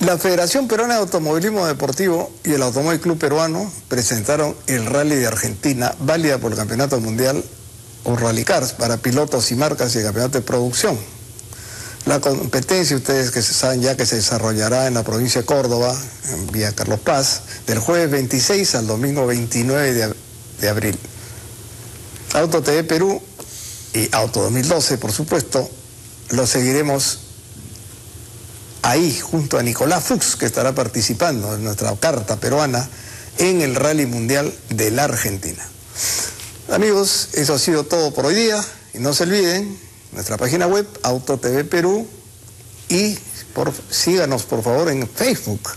La Federación Peruana de Automovilismo Deportivo y el Automóvil Club Peruano presentaron el Rally de Argentina, válida por el Campeonato Mundial o Rally Cars para pilotos y marcas y el Campeonato de Producción. La competencia, ustedes que saben ya que se desarrollará en la provincia de Córdoba, en Vía Carlos Paz, del jueves 26 al domingo 29 de, de abril. Auto TV Perú y Auto 2012, por supuesto, lo seguiremos ahí junto a Nicolás Fuchs, que estará participando en nuestra carta peruana en el Rally Mundial de la Argentina. Amigos, eso ha sido todo por hoy día. Y no se olviden nuestra página web Auto TV Perú. Y por, síganos por favor en Facebook